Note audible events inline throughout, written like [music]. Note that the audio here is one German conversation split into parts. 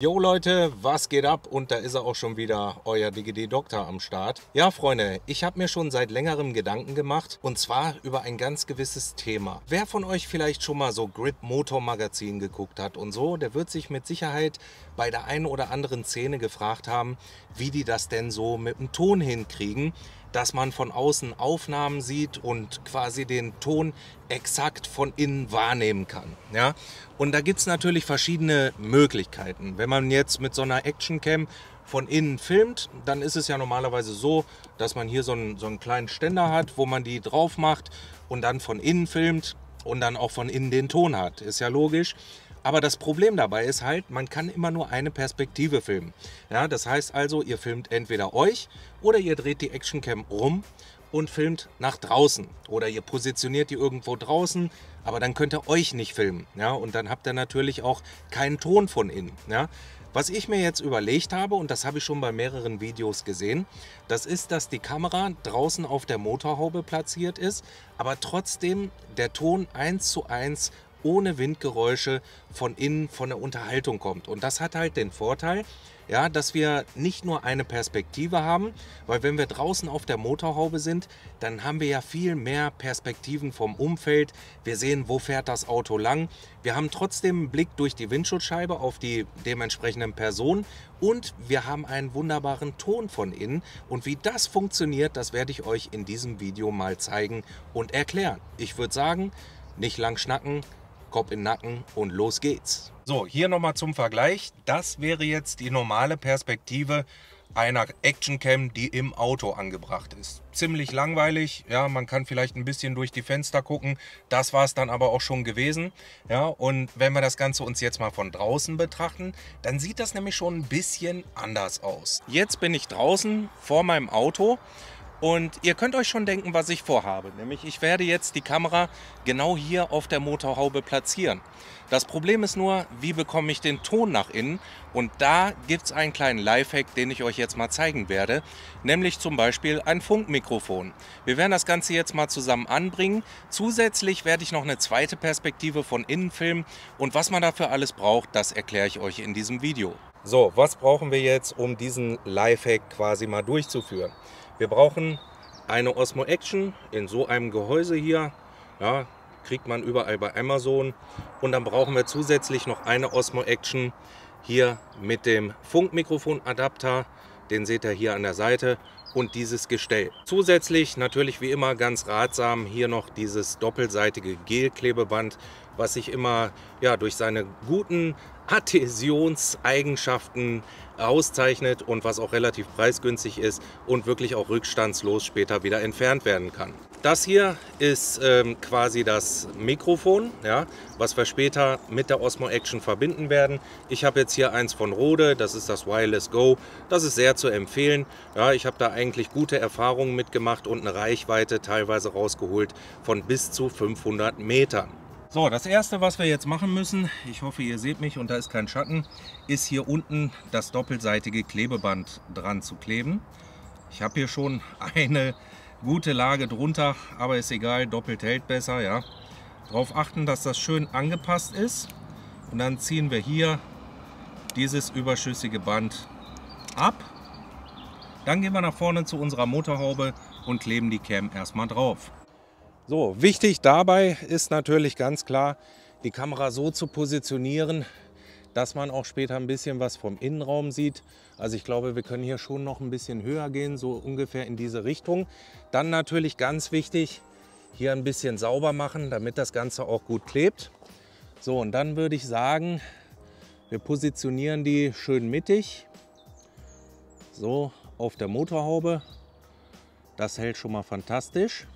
Jo Leute, was geht ab? Und da ist er auch schon wieder, euer DGD-Doktor am Start. Ja Freunde, ich habe mir schon seit längerem Gedanken gemacht und zwar über ein ganz gewisses Thema. Wer von euch vielleicht schon mal so Grip Motor Magazin geguckt hat und so, der wird sich mit Sicherheit bei der einen oder anderen Szene gefragt haben, wie die das denn so mit dem Ton hinkriegen, dass man von außen Aufnahmen sieht und quasi den Ton exakt von innen wahrnehmen kann. Ja? Und da gibt es natürlich verschiedene Möglichkeiten. Wenn man jetzt mit so einer Actioncam von innen filmt, dann ist es ja normalerweise so, dass man hier so einen, so einen kleinen Ständer hat, wo man die drauf macht und dann von innen filmt und dann auch von innen den Ton hat. Ist ja logisch. Aber das Problem dabei ist halt, man kann immer nur eine Perspektive filmen. Ja, das heißt also, ihr filmt entweder euch oder ihr dreht die Actioncam rum und filmt nach draußen. Oder ihr positioniert die irgendwo draußen, aber dann könnt ihr euch nicht filmen. Ja, und dann habt ihr natürlich auch keinen Ton von innen. Ja. Was ich mir jetzt überlegt habe, und das habe ich schon bei mehreren Videos gesehen, das ist, dass die Kamera draußen auf der Motorhaube platziert ist, aber trotzdem der Ton eins zu eins ohne Windgeräusche von innen, von der Unterhaltung kommt. Und das hat halt den Vorteil, ja, dass wir nicht nur eine Perspektive haben, weil wenn wir draußen auf der Motorhaube sind, dann haben wir ja viel mehr Perspektiven vom Umfeld. Wir sehen, wo fährt das Auto lang. Wir haben trotzdem einen Blick durch die Windschutzscheibe auf die dementsprechenden Personen und wir haben einen wunderbaren Ton von innen. Und wie das funktioniert, das werde ich euch in diesem Video mal zeigen und erklären. Ich würde sagen, nicht lang schnacken, Kopf den Nacken und los geht's. So, hier nochmal zum Vergleich. Das wäre jetzt die normale Perspektive einer Actioncam, die im Auto angebracht ist. Ziemlich langweilig, ja, man kann vielleicht ein bisschen durch die Fenster gucken. Das war es dann aber auch schon gewesen. Ja, und wenn wir das Ganze uns jetzt mal von draußen betrachten, dann sieht das nämlich schon ein bisschen anders aus. Jetzt bin ich draußen vor meinem Auto und ihr könnt euch schon denken, was ich vorhabe. Nämlich ich werde jetzt die Kamera genau hier auf der Motorhaube platzieren. Das Problem ist nur, wie bekomme ich den Ton nach innen? Und da gibt es einen kleinen Lifehack, den ich euch jetzt mal zeigen werde. Nämlich zum Beispiel ein Funkmikrofon. Wir werden das Ganze jetzt mal zusammen anbringen. Zusätzlich werde ich noch eine zweite Perspektive von innen filmen. Und was man dafür alles braucht, das erkläre ich euch in diesem Video. So, was brauchen wir jetzt, um diesen Lifehack quasi mal durchzuführen? Wir brauchen eine Osmo Action in so einem Gehäuse hier. Ja, kriegt man überall bei Amazon. Und dann brauchen wir zusätzlich noch eine Osmo Action hier mit dem Funkmikrofonadapter. Den seht ihr hier an der Seite und dieses Gestell. Zusätzlich natürlich wie immer ganz ratsam hier noch dieses doppelseitige Gelklebeband, was sich immer ja, durch seine guten Adhäsionseigenschaften auszeichnet und was auch relativ preisgünstig ist und wirklich auch rückstandslos später wieder entfernt werden kann. Das hier ist ähm, quasi das Mikrofon, ja, was wir später mit der Osmo Action verbinden werden. Ich habe jetzt hier eins von Rode, das ist das Wireless Go. Das ist sehr zu empfehlen. Ja, ich habe da eigentlich gute Erfahrungen mitgemacht und eine Reichweite teilweise rausgeholt von bis zu 500 Metern. So, das erste, was wir jetzt machen müssen, ich hoffe, ihr seht mich und da ist kein Schatten, ist hier unten das doppelseitige Klebeband dran zu kleben. Ich habe hier schon [laughs] eine gute Lage drunter, aber ist egal, doppelt hält besser, ja. Darauf achten, dass das schön angepasst ist und dann ziehen wir hier dieses überschüssige Band ab. Dann gehen wir nach vorne zu unserer Motorhaube und kleben die Cam erstmal drauf. So, wichtig dabei ist natürlich ganz klar, die Kamera so zu positionieren, dass man auch später ein bisschen was vom Innenraum sieht. Also ich glaube, wir können hier schon noch ein bisschen höher gehen, so ungefähr in diese Richtung. Dann natürlich ganz wichtig, hier ein bisschen sauber machen, damit das Ganze auch gut klebt. So, und dann würde ich sagen, wir positionieren die schön mittig, so auf der Motorhaube. Das hält schon mal fantastisch.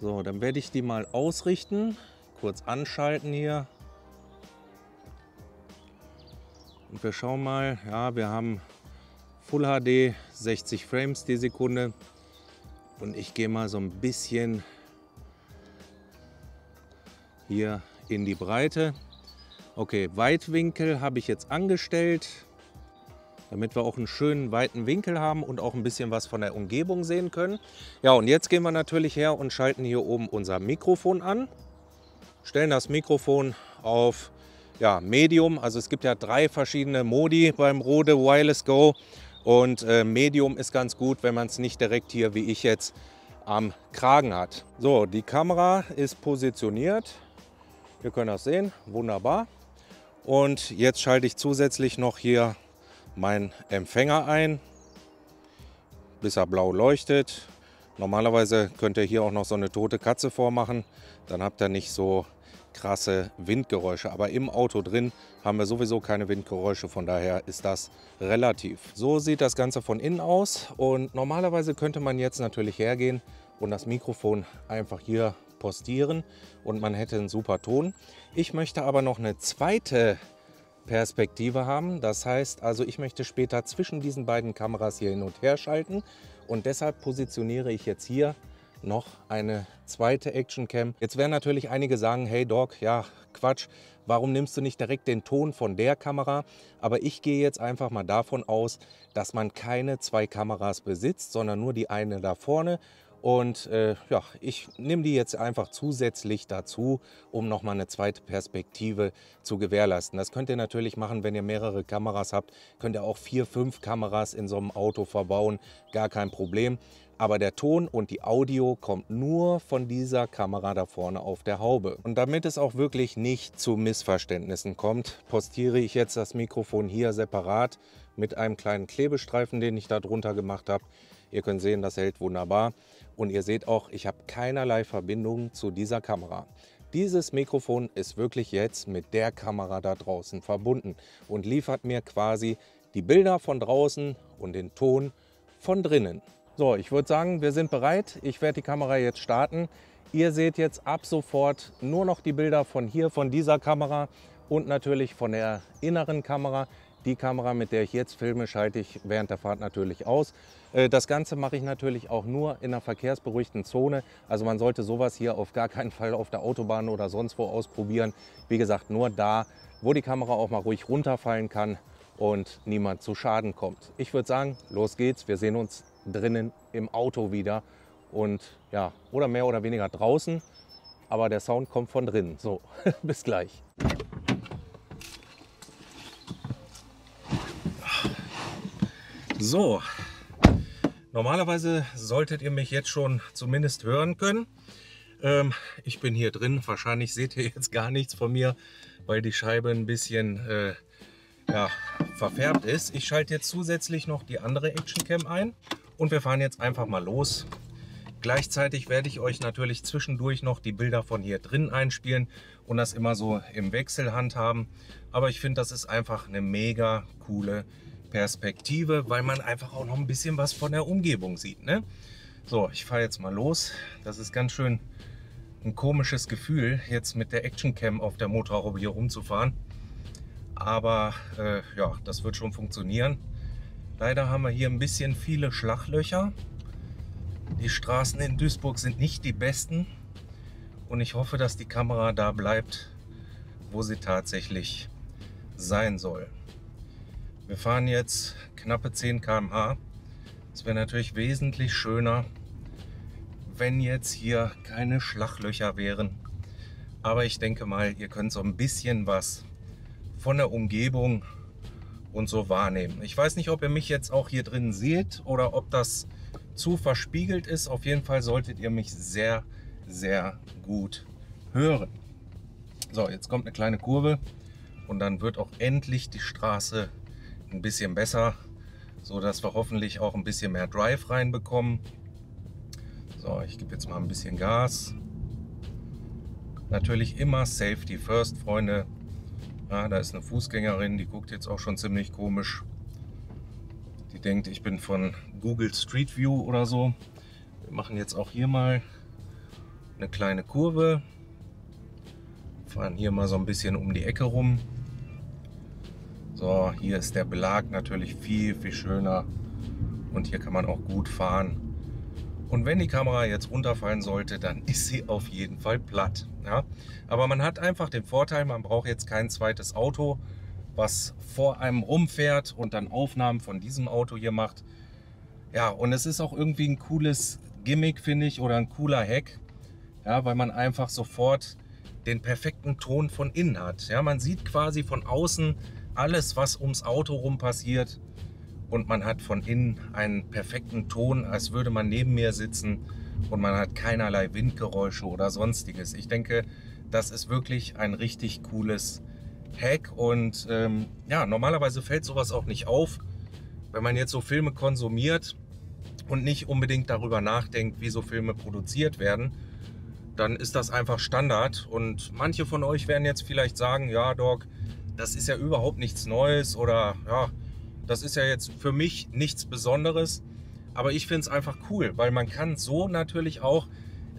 So, dann werde ich die mal ausrichten. Kurz anschalten hier. Und wir schauen mal, ja, wir haben Full HD, 60 Frames die Sekunde. Und ich gehe mal so ein bisschen hier in die Breite. Okay, Weitwinkel habe ich jetzt angestellt damit wir auch einen schönen weiten Winkel haben und auch ein bisschen was von der Umgebung sehen können. Ja, und jetzt gehen wir natürlich her und schalten hier oben unser Mikrofon an, stellen das Mikrofon auf ja, Medium. Also es gibt ja drei verschiedene Modi beim Rode Wireless Go. Und äh, Medium ist ganz gut, wenn man es nicht direkt hier wie ich jetzt am Kragen hat. So, die Kamera ist positioniert. Wir können das sehen, wunderbar. Und jetzt schalte ich zusätzlich noch hier meinen Empfänger ein, bis er blau leuchtet. Normalerweise könnt ihr hier auch noch so eine tote Katze vormachen. Dann habt ihr nicht so krasse Windgeräusche. Aber im Auto drin haben wir sowieso keine Windgeräusche, von daher ist das relativ. So sieht das Ganze von innen aus und normalerweise könnte man jetzt natürlich hergehen und das Mikrofon einfach hier postieren und man hätte einen super Ton. Ich möchte aber noch eine zweite Perspektive haben. Das heißt also, ich möchte später zwischen diesen beiden Kameras hier hin und her schalten und deshalb positioniere ich jetzt hier noch eine zweite Action Cam. Jetzt werden natürlich einige sagen, hey Doc, ja Quatsch, warum nimmst du nicht direkt den Ton von der Kamera? Aber ich gehe jetzt einfach mal davon aus, dass man keine zwei Kameras besitzt, sondern nur die eine da vorne und äh, ja, ich nehme die jetzt einfach zusätzlich dazu, um nochmal eine zweite Perspektive zu gewährleisten. Das könnt ihr natürlich machen, wenn ihr mehrere Kameras habt. Könnt ihr auch vier, fünf Kameras in so einem Auto verbauen, gar kein Problem. Aber der Ton und die Audio kommt nur von dieser Kamera da vorne auf der Haube. Und damit es auch wirklich nicht zu Missverständnissen kommt, postiere ich jetzt das Mikrofon hier separat mit einem kleinen Klebestreifen, den ich da drunter gemacht habe. Ihr könnt sehen, das hält wunderbar. Und ihr seht auch, ich habe keinerlei Verbindung zu dieser Kamera. Dieses Mikrofon ist wirklich jetzt mit der Kamera da draußen verbunden und liefert mir quasi die Bilder von draußen und den Ton von drinnen. So, ich würde sagen, wir sind bereit. Ich werde die Kamera jetzt starten. Ihr seht jetzt ab sofort nur noch die Bilder von hier, von dieser Kamera und natürlich von der inneren Kamera. Die Kamera, mit der ich jetzt filme, schalte ich während der Fahrt natürlich aus. Äh, das Ganze mache ich natürlich auch nur in einer verkehrsberuhigten Zone. Also man sollte sowas hier auf gar keinen Fall auf der Autobahn oder sonst wo ausprobieren. Wie gesagt, nur da, wo die Kamera auch mal ruhig runterfallen kann und niemand zu Schaden kommt. Ich würde sagen, los geht's. Wir sehen uns drinnen im Auto wieder und ja, oder mehr oder weniger draußen. Aber der Sound kommt von drinnen. So, [laughs] bis gleich. So, normalerweise solltet ihr mich jetzt schon zumindest hören können. Ähm, ich bin hier drin. Wahrscheinlich seht ihr jetzt gar nichts von mir, weil die Scheibe ein bisschen äh, ja, verfärbt ist. Ich schalte jetzt zusätzlich noch die andere Action Cam ein und wir fahren jetzt einfach mal los. Gleichzeitig werde ich euch natürlich zwischendurch noch die Bilder von hier drin einspielen und das immer so im Wechsel handhaben. Aber ich finde, das ist einfach eine mega coole Perspektive, weil man einfach auch noch ein bisschen was von der Umgebung sieht. Ne? So, ich fahre jetzt mal los. Das ist ganz schön ein komisches Gefühl, jetzt mit der Action Cam auf der Motorhaube hier rumzufahren. Aber äh, ja, das wird schon funktionieren. Leider haben wir hier ein bisschen viele Schlaglöcher. Die Straßen in Duisburg sind nicht die besten. Und ich hoffe, dass die Kamera da bleibt, wo sie tatsächlich sein soll. Wir fahren jetzt knappe 10 km/h. Es wäre natürlich wesentlich schöner, wenn jetzt hier keine Schlaglöcher wären. Aber ich denke mal, ihr könnt so ein bisschen was von der Umgebung und so wahrnehmen. Ich weiß nicht, ob ihr mich jetzt auch hier drin seht oder ob das zu verspiegelt ist. Auf jeden Fall solltet ihr mich sehr, sehr gut hören. So, jetzt kommt eine kleine Kurve und dann wird auch endlich die Straße ein bisschen besser, so dass wir hoffentlich auch ein bisschen mehr Drive reinbekommen. So, ich gebe jetzt mal ein bisschen Gas. Natürlich immer Safety First, Freunde. Ja, da ist eine Fußgängerin, die guckt jetzt auch schon ziemlich komisch. Die denkt, ich bin von Google Street View oder so. Wir machen jetzt auch hier mal eine kleine Kurve. Fahren hier mal so ein bisschen um die Ecke rum. So, hier ist der Belag natürlich viel, viel schöner und hier kann man auch gut fahren. Und wenn die Kamera jetzt runterfallen sollte, dann ist sie auf jeden Fall platt. Ja? Aber man hat einfach den Vorteil, man braucht jetzt kein zweites Auto, was vor einem rumfährt und dann Aufnahmen von diesem Auto hier macht. Ja, und es ist auch irgendwie ein cooles Gimmick, finde ich, oder ein cooler Hack. Ja, weil man einfach sofort den perfekten Ton von innen hat. Ja, man sieht quasi von außen alles, was ums Auto rum passiert und man hat von innen einen perfekten Ton, als würde man neben mir sitzen und man hat keinerlei Windgeräusche oder sonstiges. Ich denke, das ist wirklich ein richtig cooles Hack und ähm, ja, normalerweise fällt sowas auch nicht auf, wenn man jetzt so Filme konsumiert und nicht unbedingt darüber nachdenkt, wie so Filme produziert werden, dann ist das einfach Standard und manche von euch werden jetzt vielleicht sagen, ja Doc, das ist ja überhaupt nichts Neues oder ja, das ist ja jetzt für mich nichts Besonderes. Aber ich finde es einfach cool, weil man kann so natürlich auch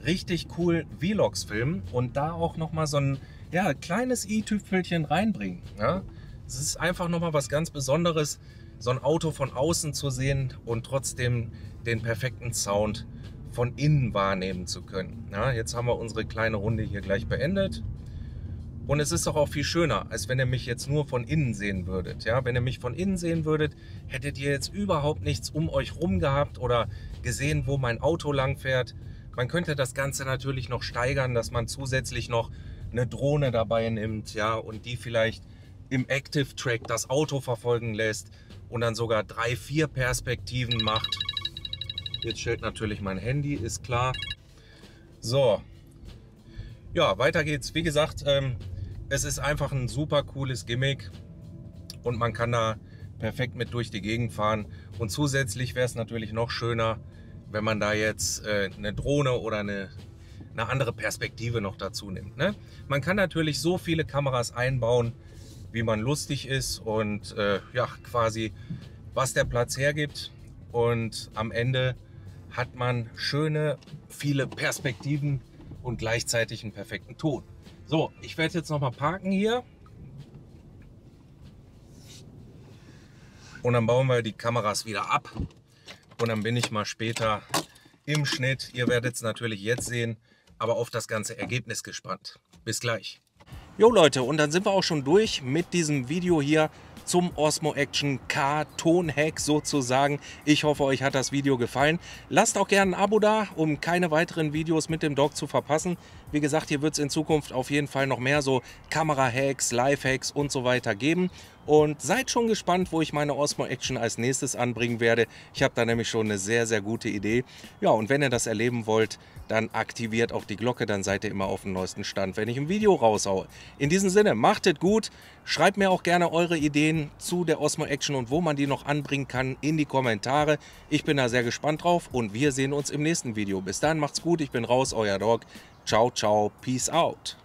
richtig cool Vlogs filmen und da auch nochmal so ein ja, kleines i-Tüpfelchen reinbringen. Ja? Es ist einfach nochmal was ganz Besonderes, so ein Auto von außen zu sehen und trotzdem den perfekten Sound von innen wahrnehmen zu können. Ja, jetzt haben wir unsere kleine Runde hier gleich beendet. Und es ist doch auch viel schöner, als wenn ihr mich jetzt nur von innen sehen würdet. Ja, wenn ihr mich von innen sehen würdet, hättet ihr jetzt überhaupt nichts um euch rum gehabt oder gesehen, wo mein Auto lang fährt. Man könnte das Ganze natürlich noch steigern, dass man zusätzlich noch eine Drohne dabei nimmt, ja, und die vielleicht im Active Track das Auto verfolgen lässt und dann sogar drei, vier Perspektiven macht. Jetzt stellt natürlich mein Handy, ist klar. So, ja, weiter geht's. Wie gesagt, ähm, es ist einfach ein super cooles Gimmick und man kann da perfekt mit durch die Gegend fahren. Und zusätzlich wäre es natürlich noch schöner, wenn man da jetzt äh, eine Drohne oder eine, eine andere Perspektive noch dazu nimmt. Ne? Man kann natürlich so viele Kameras einbauen, wie man lustig ist und äh, ja, quasi was der Platz hergibt. Und am Ende hat man schöne, viele Perspektiven und gleichzeitig einen perfekten Ton. So, ich werde jetzt noch mal parken hier. Und dann bauen wir die Kameras wieder ab. Und dann bin ich mal später im Schnitt. Ihr werdet es natürlich jetzt sehen, aber auf das ganze Ergebnis gespannt. Bis gleich. Jo Leute, und dann sind wir auch schon durch mit diesem Video hier zum Osmo Action K Ton-Hack sozusagen. Ich hoffe, euch hat das Video gefallen. Lasst auch gerne ein Abo da, um keine weiteren Videos mit dem Dog zu verpassen. Wie gesagt, hier wird es in Zukunft auf jeden Fall noch mehr so Kamera-Hacks, Live-Hacks und so weiter geben. Und seid schon gespannt, wo ich meine Osmo Action als nächstes anbringen werde. Ich habe da nämlich schon eine sehr, sehr gute Idee. Ja, und wenn ihr das erleben wollt, dann aktiviert auch die Glocke, dann seid ihr immer auf dem neuesten Stand, wenn ich ein Video raushaue. In diesem Sinne, macht es gut. Schreibt mir auch gerne eure Ideen zu der Osmo Action und wo man die noch anbringen kann in die Kommentare. Ich bin da sehr gespannt drauf und wir sehen uns im nächsten Video. Bis dann, macht's gut, ich bin raus, euer Dog. Ciao, ciao, peace out.